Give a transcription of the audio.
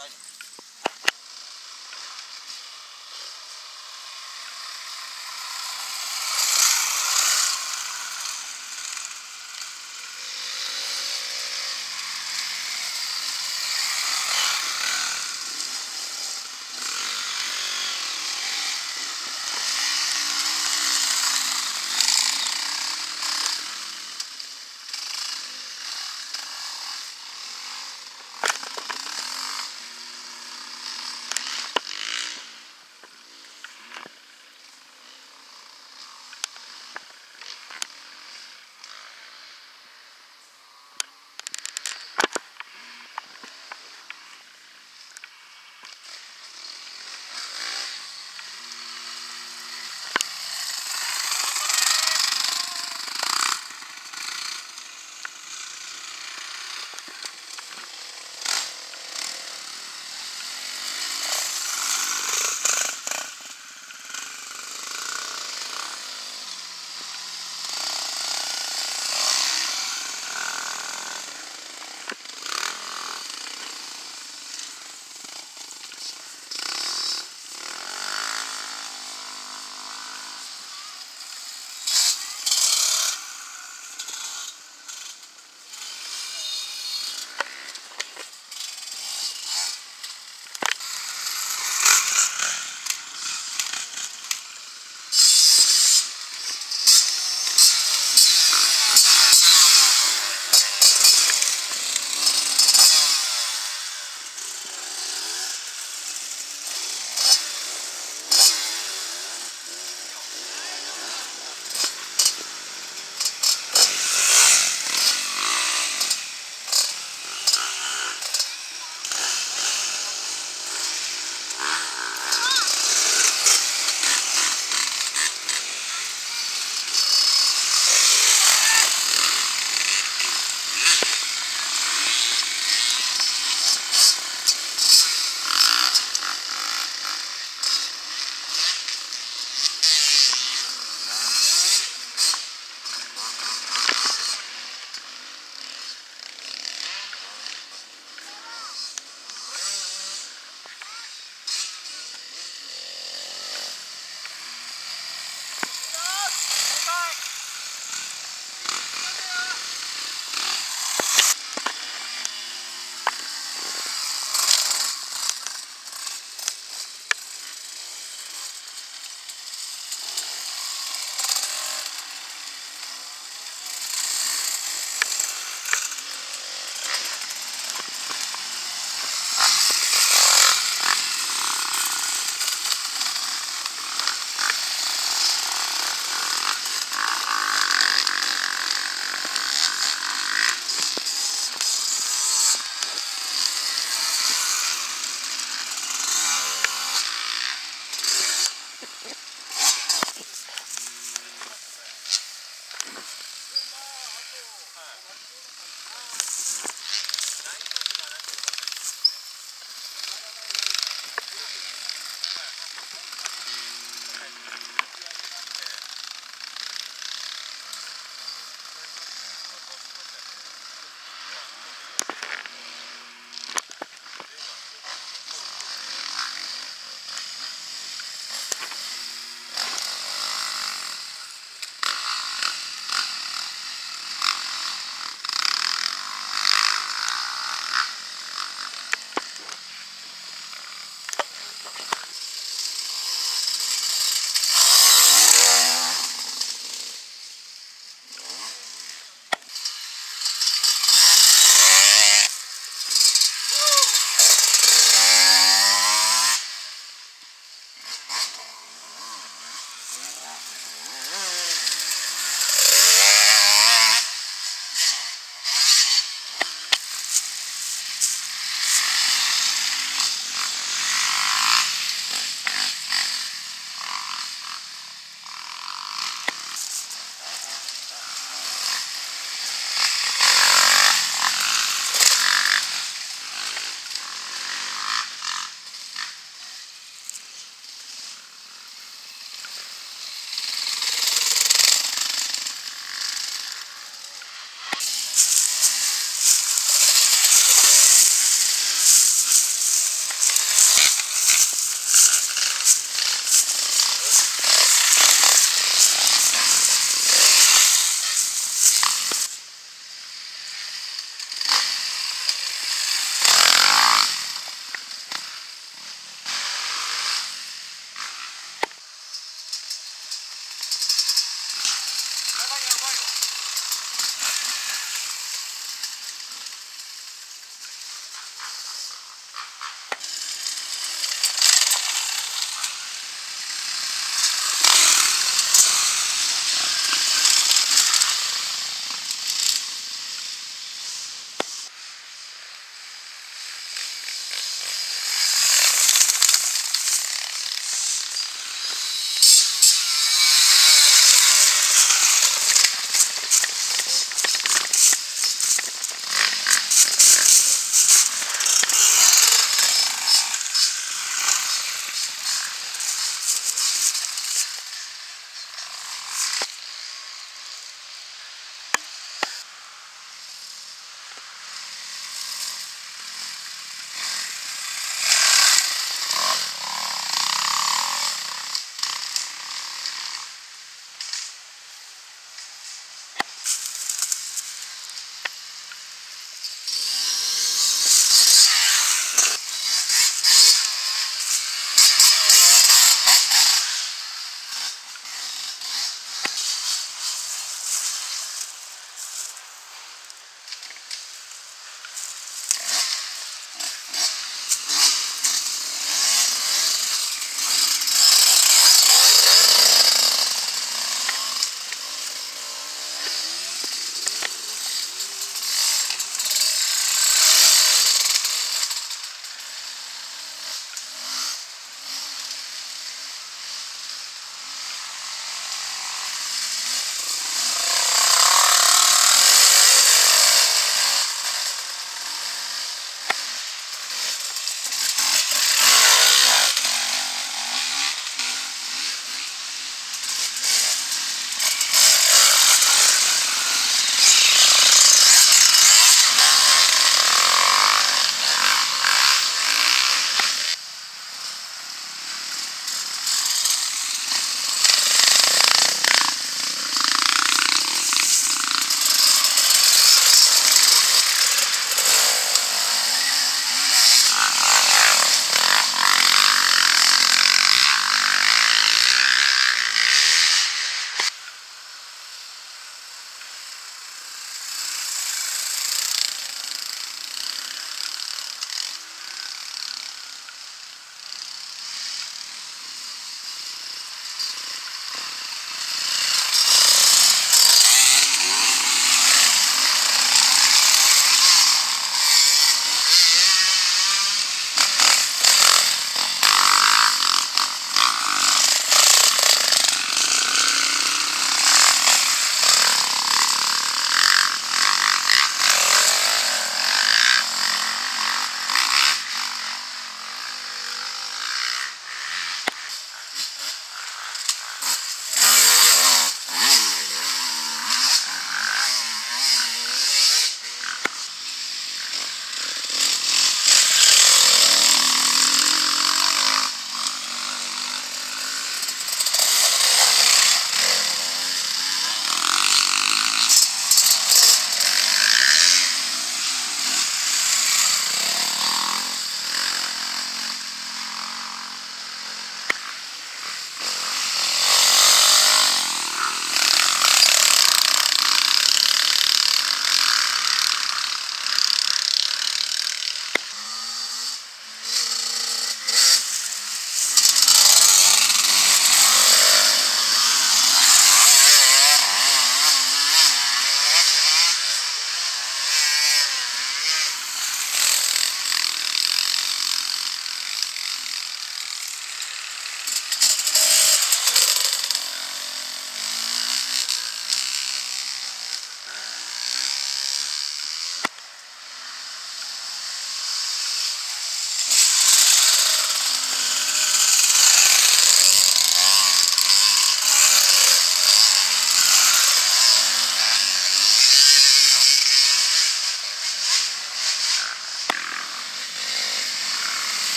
ไปนี่